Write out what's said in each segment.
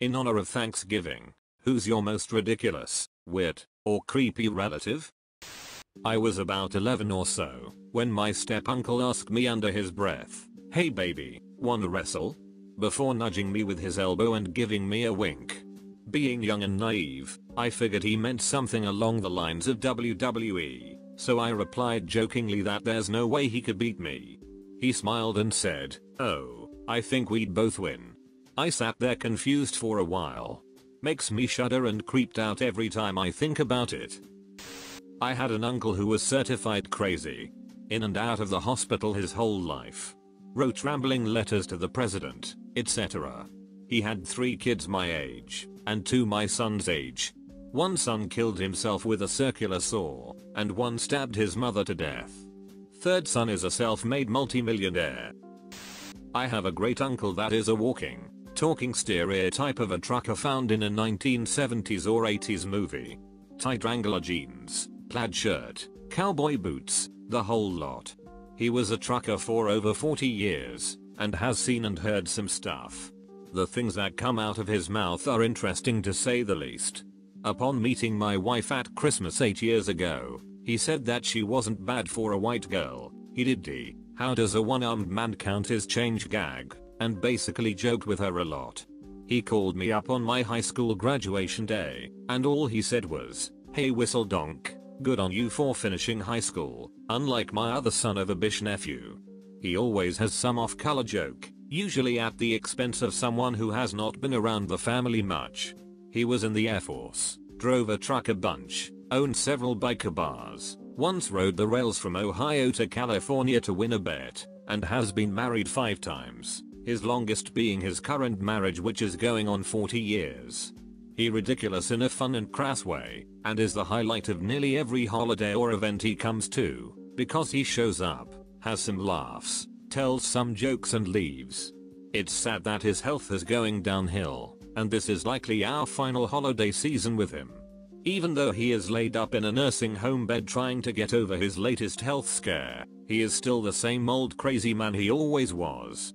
In honor of Thanksgiving, who's your most ridiculous, weird, or creepy relative? I was about 11 or so when my step uncle asked me under his breath, hey baby, wanna wrestle? Before nudging me with his elbow and giving me a wink. Being young and naive, I figured he meant something along the lines of WWE, so I replied jokingly that there's no way he could beat me. He smiled and said, oh, I think we'd both win. I sat there confused for a while. Makes me shudder and creeped out every time I think about it. I had an uncle who was certified crazy. In and out of the hospital his whole life. Wrote rambling letters to the president, etc. He had three kids my age, and two my son's age. One son killed himself with a circular saw, and one stabbed his mother to death. Third son is a self-made multimillionaire. I have a great uncle that is a walking, talking stereotype of a trucker found in a 1970s or 80s movie. Tight Wrangler jeans, plaid shirt, cowboy boots, the whole lot. He was a trucker for over 40 years, and has seen and heard some stuff. The things that come out of his mouth are interesting to say the least. Upon meeting my wife at Christmas 8 years ago, he said that she wasn't bad for a white girl. He did D. How does a one-armed man count his change gag? And basically joked with her a lot. He called me up on my high school graduation day, and all he said was, hey whistle donk, good on you for finishing high school, unlike my other son of a bish nephew. He always has some off-color joke, usually at the expense of someone who has not been around the family much. He was in the Air Force, drove a truck a bunch, owned several biker bars, once rode the rails from Ohio to California to win a bet, and has been married 5 times, his longest being his current marriage which is going on 40 years. He ridiculous in a fun and crass way, and is the highlight of nearly every holiday or event he comes to, because he shows up, has some laughs, tells some jokes and leaves. It's sad that his health is going downhill, and this is likely our final holiday season with him. Even though he is laid up in a nursing home bed trying to get over his latest health scare, he is still the same old crazy man he always was.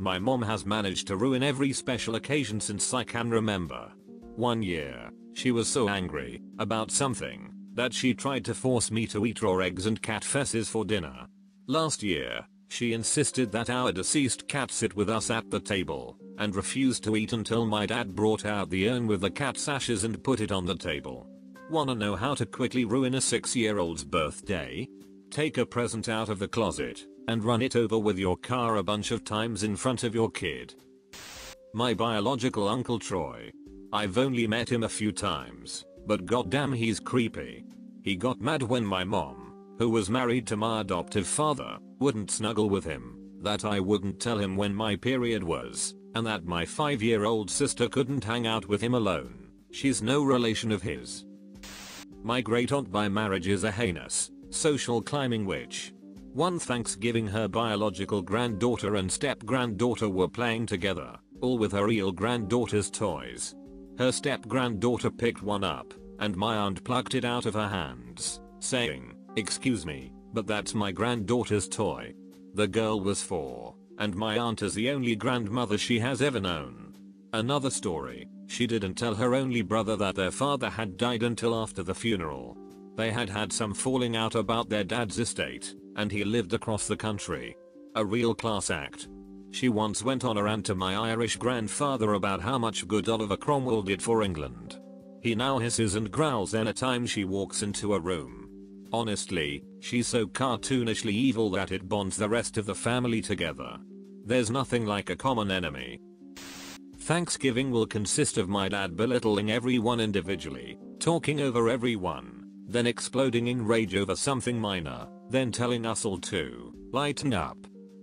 My mom has managed to ruin every special occasion since I can remember. One year, she was so angry about something that she tried to force me to eat raw eggs and cat fesses for dinner. Last year, she insisted that our deceased cat sit with us at the table and refused to eat until my dad brought out the urn with the cat's ashes and put it on the table. Wanna know how to quickly ruin a 6 year old's birthday? Take a present out of the closet and run it over with your car a bunch of times in front of your kid. My biological uncle Troy. I've only met him a few times, but goddamn he's creepy. He got mad when my mom, who was married to my adoptive father, wouldn't snuggle with him, that I wouldn't tell him when my period was, and that my 5 year old sister couldn't hang out with him alone. She's no relation of his. My great aunt by marriage is a heinous, social climbing witch. One Thanksgiving her biological granddaughter and step granddaughter were playing together, all with her real granddaughter's toys. Her step granddaughter picked one up, and my aunt plucked it out of her hands, saying, excuse me, but that's my granddaughter's toy. The girl was 4, and my aunt is the only grandmother she has ever known. Another story, she didn't tell her only brother that their father had died until after the funeral. They had had some falling out about their dad's estate, and he lived across the country. A real class act. She once went on a rant to my Irish grandfather about how much good Oliver Cromwell did for England. He now hisses and growls anytime she walks into a room. Honestly, she's so cartoonishly evil that it bonds the rest of the family together. There's nothing like a common enemy. Thanksgiving will consist of my dad belittling everyone individually, talking over everyone, then exploding in rage over something minor, then telling us all to lighten up.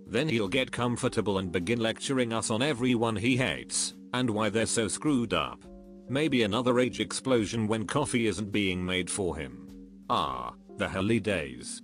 Then he'll get comfortable and begin lecturing us on everyone he hates, and why they're so screwed up. Maybe another rage explosion when coffee isn't being made for him. Ah, the helly days.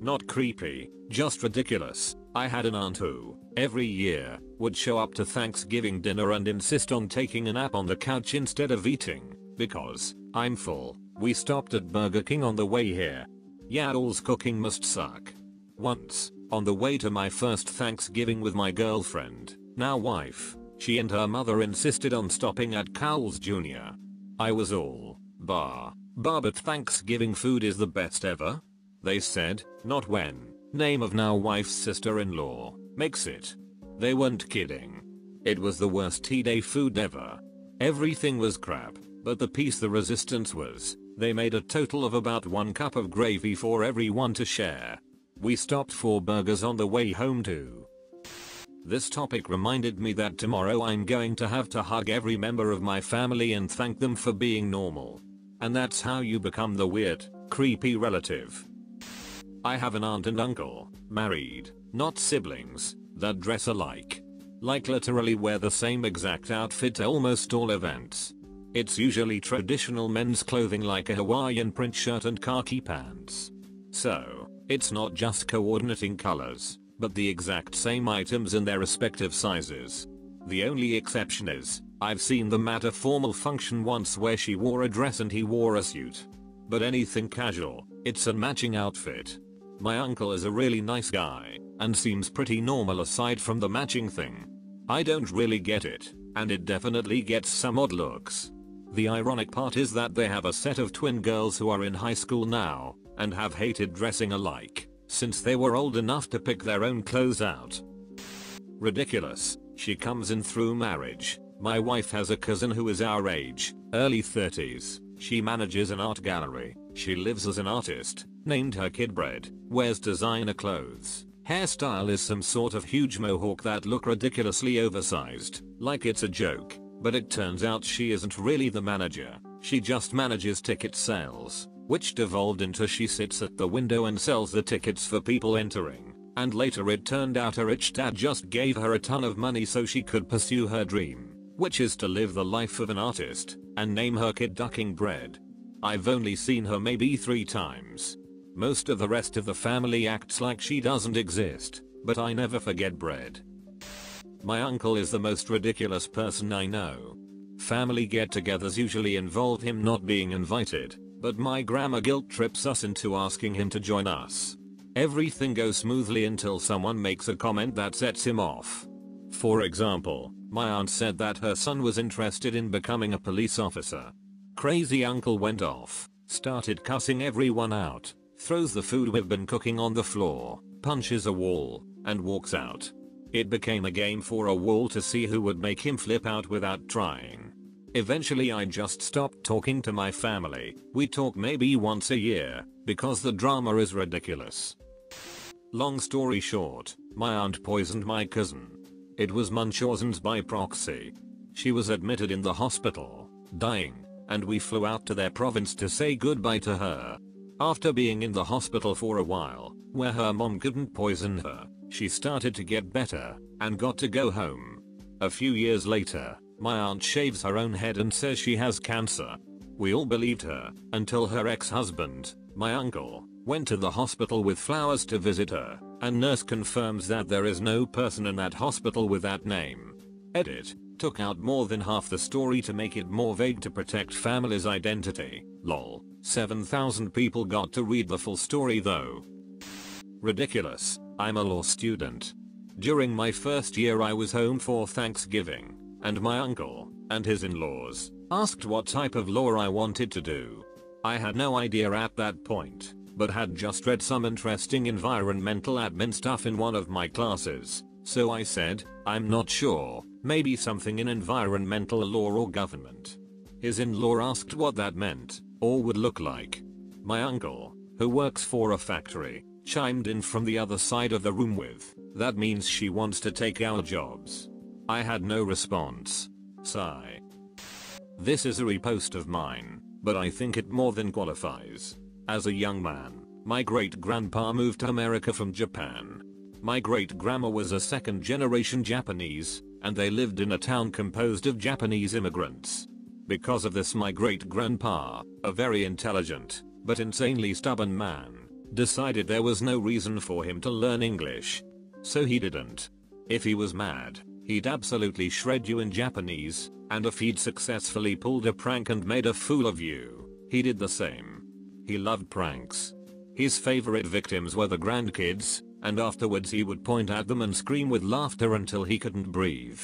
Not creepy, just ridiculous. I had an aunt who, every year, would show up to Thanksgiving dinner and insist on taking a nap on the couch instead of eating, because, I'm full, we stopped at Burger King on the way here. Yaddle's cooking must suck. Once, on the way to my first Thanksgiving with my girlfriend, now wife, She and her mother insisted on stopping at Carl's Jr. I was all, bar, bar but Thanksgiving food is the best ever? They said, not when, name of now wife's sister-in-law, makes it. They weren't kidding. It was the worst T-Day food ever. Everything was crap, but the piece the resistance was, they made a total of about one cup of gravy for everyone to share. We stopped for burgers on the way home too. This topic reminded me that tomorrow I'm going to have to hug every member of my family and thank them for being normal. And that's how you become the weird, creepy relative. I have an aunt and uncle, married, not siblings, that dress alike. Like literally wear the same exact outfit to almost all events. It's usually traditional men's clothing like a Hawaiian print shirt and khaki pants. So, it's not just coordinating colors, but the exact same items in their respective sizes. The only exception is, I've seen them at a formal function once where she wore a dress and he wore a suit. But anything casual, it's a matching outfit. My uncle is a really nice guy, and seems pretty normal aside from the matching thing. I don't really get it, and it definitely gets some odd looks. The ironic part is that they have a set of twin girls who are in high school now, and have hated dressing alike, since they were old enough to pick their own clothes out. Ridiculous, she comes in through marriage. My wife has a cousin who is our age, early 30s. She manages an art gallery. She lives as an artist, named her kid Bread, wears designer clothes, Hairstyle is some sort of huge mohawk that look ridiculously oversized, like it's a joke, but it turns out she isn't really the manager, she just manages ticket sales, which devolved into she sits at the window and sells the tickets for people entering, and later it turned out her rich dad just gave her a ton of money so she could pursue her dream, which is to live the life of an artist, and name her kid Ducking Bread. I've only seen her maybe three times, most of the rest of the family acts like she doesn't exist, but I never forget bread. My uncle is the most ridiculous person I know. Family get-togethers usually involve him not being invited, but my grandma guilt trips us into asking him to join us. Everything goes smoothly until someone makes a comment that sets him off. For example, my aunt said that her son was interested in becoming a police officer. Crazy uncle went off, started cussing everyone out, throws the food we've been cooking on the floor, punches a wall, and walks out. It became a game for a wall to see who would make him flip out without trying. Eventually I just stopped talking to my family, we talk maybe once a year, because the drama is ridiculous. Long story short, my aunt poisoned my cousin. It was Munchausen's by proxy. She was admitted in the hospital, dying, and we flew out to their province to say goodbye to her. After being in the hospital for a while, where her mom couldn't poison her, she started to get better, and got to go home. A few years later, my aunt shaves her own head and says she has cancer. We all believed her, until her ex-husband, my uncle, went to the hospital with flowers to visit her, and nurse confirms that there is no person in that hospital with that name. Edit, took out more than half the story to make it more vague to protect family's identity, lol. 7,000 people got to read the full story though. Ridiculous, I'm a law student. During my first year I was home for Thanksgiving, and my uncle, and his in-laws, asked what type of law I wanted to do. I had no idea at that point, but had just read some interesting environmental admin stuff in one of my classes, so I said, I'm not sure, maybe something in environmental law or government. His in-law asked what that meant, or would look like. My uncle, who works for a factory, chimed in from the other side of the room with, that means she wants to take our jobs. I had no response. Sigh. This is a repost of mine, but I think it more than qualifies. As a young man, my great grandpa moved to America from Japan. My great grandma was a second generation Japanese, and they lived in a town composed of Japanese immigrants. Because of this my great grandpa, a very intelligent, but insanely stubborn man, decided there was no reason for him to learn English. So he didn't. If he was mad, he'd absolutely shred you in Japanese, and if he'd successfully pulled a prank and made a fool of you, he did the same. He loved pranks. His favorite victims were the grandkids, and afterwards he would point at them and scream with laughter until he couldn't breathe.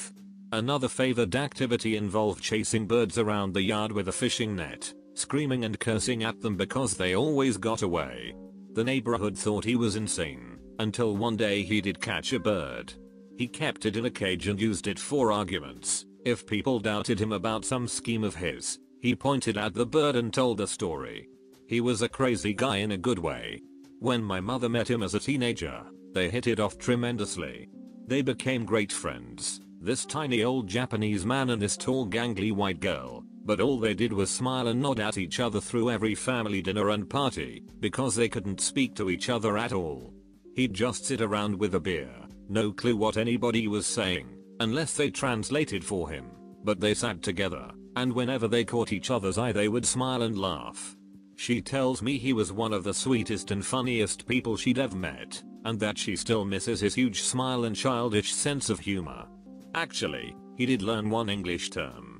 Another favored activity involved chasing birds around the yard with a fishing net, screaming and cursing at them because they always got away. The neighborhood thought he was insane, until one day he did catch a bird. He kept it in a cage and used it for arguments. If people doubted him about some scheme of his, he pointed at the bird and told a story. He was a crazy guy in a good way. When my mother met him as a teenager, they hit it off tremendously. They became great friends, this tiny old Japanese man and this tall gangly white girl, but all they did was smile and nod at each other through every family dinner and party, because they couldn't speak to each other at all. He'd just sit around with a beer, no clue what anybody was saying, unless they translated for him, but they sat together, and whenever they caught each other's eye they would smile and laugh. She tells me he was one of the sweetest and funniest people she'd ever met, and that she still misses his huge smile and childish sense of humor. Actually, he did learn one English term.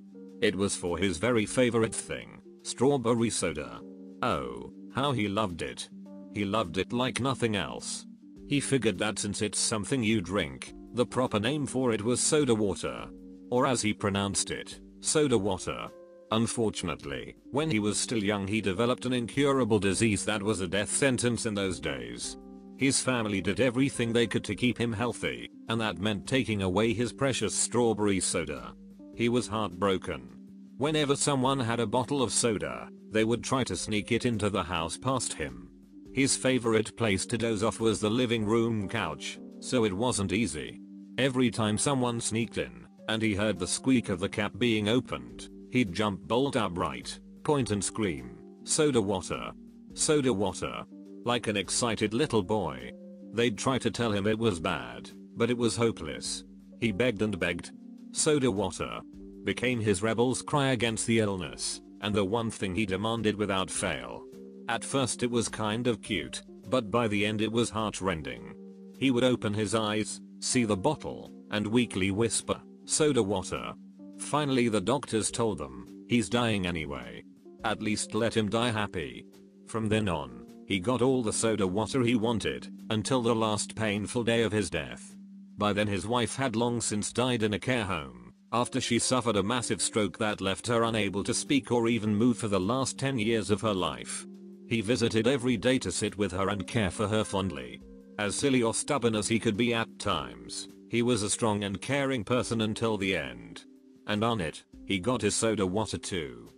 It was for his very favorite thing, strawberry soda. Oh, how he loved it. He loved it like nothing else. He figured that since it's something you drink, the proper name for it was soda water. Or as he pronounced it, soda water. Unfortunately, when he was still young he developed an incurable disease that was a death sentence in those days. His family did everything they could to keep him healthy, and that meant taking away his precious strawberry soda. He was heartbroken. Whenever someone had a bottle of soda, they would try to sneak it into the house past him. His favorite place to doze off was the living room couch, so it wasn't easy. Every time someone sneaked in, and he heard the squeak of the cap being opened, he'd jump bolt upright, point and scream, soda water. Soda water like an excited little boy. They'd try to tell him it was bad, but it was hopeless. He begged and begged. Soda water became his rebel's cry against the illness, and the one thing he demanded without fail. At first it was kind of cute, but by the end it was heartrending. He would open his eyes, see the bottle, and weakly whisper, soda water. Finally the doctors told them, he's dying anyway. At least let him die happy. From then on, he got all the soda water he wanted, until the last painful day of his death. By then his wife had long since died in a care home, after she suffered a massive stroke that left her unable to speak or even move for the last 10 years of her life. He visited every day to sit with her and care for her fondly. As silly or stubborn as he could be at times, he was a strong and caring person until the end. And on it, he got his soda water too.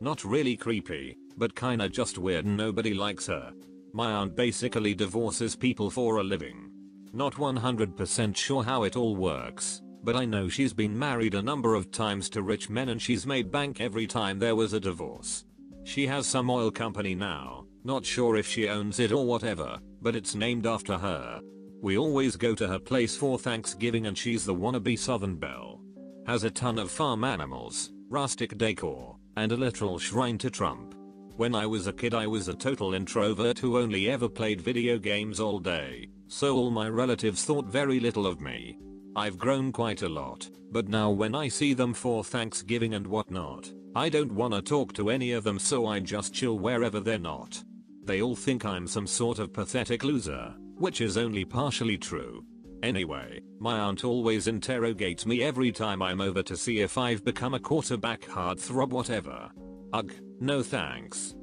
Not really creepy, but kinda just weird nobody likes her. My aunt basically divorces people for a living. Not 100% sure how it all works, but I know she's been married a number of times to rich men and she's made bank every time there was a divorce. She has some oil company now, not sure if she owns it or whatever, but it's named after her. We always go to her place for Thanksgiving and she's the wannabe Southern Belle. Has a ton of farm animals, rustic decor, and a literal shrine to Trump. When I was a kid I was a total introvert who only ever played video games all day, so all my relatives thought very little of me. I've grown quite a lot, but now when I see them for Thanksgiving and whatnot, I don't wanna talk to any of them so I just chill wherever they're not. They all think I'm some sort of pathetic loser, which is only partially true. Anyway, my aunt always interrogates me every time I'm over to see if I've become a quarterback heartthrob whatever. Ugh, no thanks.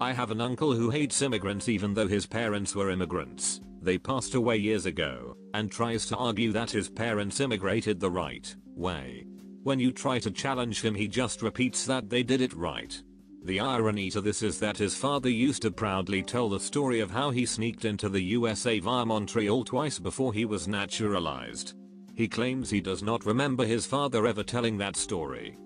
I have an uncle who hates immigrants even though his parents were immigrants. They passed away years ago, and tries to argue that his parents immigrated the right way. When you try to challenge him he just repeats that they did it right. The irony to this is that his father used to proudly tell the story of how he sneaked into the USA via Montreal twice before he was naturalized. He claims he does not remember his father ever telling that story,